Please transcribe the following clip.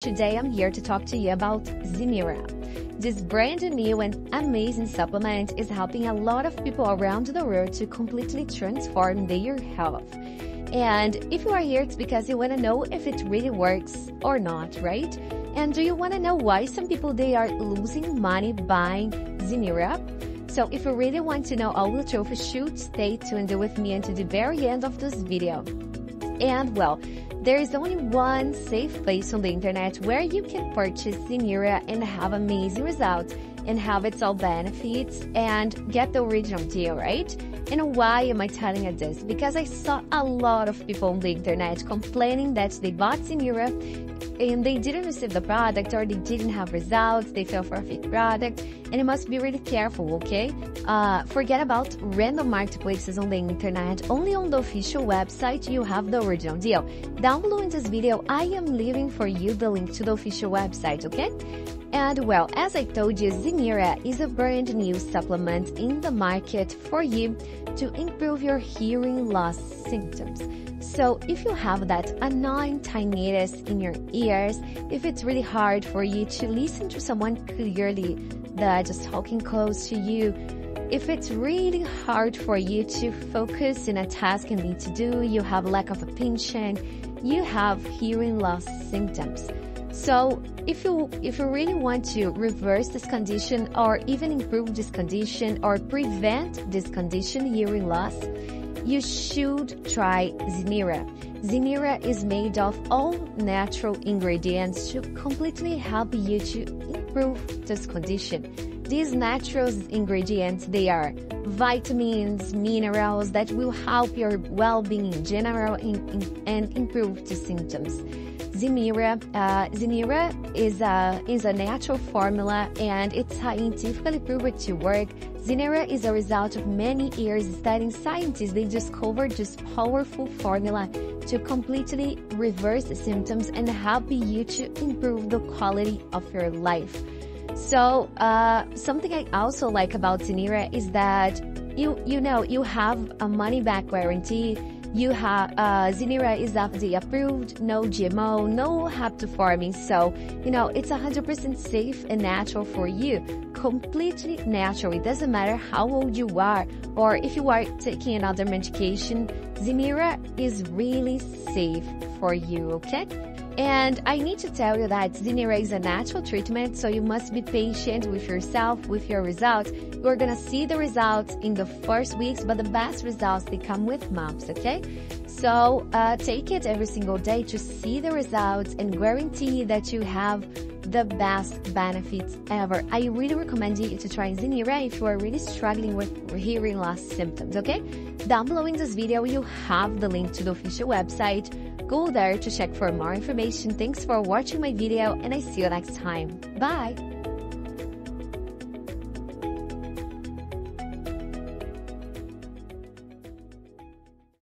Today I'm here to talk to you about Zeneara. This brand new and amazing supplement is helping a lot of people around the world to completely transform their health. And if you are here, it's because you want to know if it really works or not, right? And do you want to know why some people they are losing money buying Zeneara? So if you really want to know all the truth, should stay tuned with me until the very end of this video. And well, there is only one safe place on the internet where you can purchase Zeneara and have amazing results and have its all benefits and get the original deal, right? And why am I telling you this? Because I saw a lot of people on the internet complaining that they bought Zeneara and they didn't receive the product or they didn't have results, they fell for a fake product, and you must be really careful, okay? Uh, forget about random marketplaces on the internet. Only on the official website you have the original deal. Down below in this video, I am leaving for you the link to the official website, okay? And well, as I told you, Zeneara is a brand new supplement in the market for you to improve your hearing loss symptoms. So if you have that annoying tinnitus in your ears, if it's really hard for you to listen to someone clearly that just talking close to you, if it's really hard for you to focus in a task you need to do, you have lack of attention, you have hearing loss symptoms. So if you if you really want to reverse this condition or even improve this condition or prevent this condition hearing loss, you should try Zeneara. Zeneara is made of all natural ingredients to completely help you to improve this condition. These natural ingredients, they are vitamins, minerals that will help your well-being in general and improve the symptoms. Zeneara, uh, is a, is a natural formula and it's scientifically proven to work. Zeneara is a result of many years studying scientists. They discovered this powerful formula to completely reverse the symptoms and help you to improve the quality of your life. So, uh, something I also like about Zeneara is that you, you know, you have a money back guarantee you have uh, Zeneara is FDA approved, no GMO, no haptoforming, so you know it's 100% safe and natural for you. Completely natural. It doesn't matter how old you are or if you are taking another medication. Zeneara is really safe for you. Okay. And I need to tell you that Zeneara is a natural treatment, so you must be patient with yourself, with your results. You're gonna see the results in the first weeks, but the best results, they come with months, okay? So uh, take it every single day to see the results and guarantee that you have the best benefits ever. I really recommend you to try Zeneara if you are really struggling with hearing loss symptoms, okay? Down below in this video, you have the link to the official website. Go there to check for more information. Thanks for watching my video and I see you next time. Bye!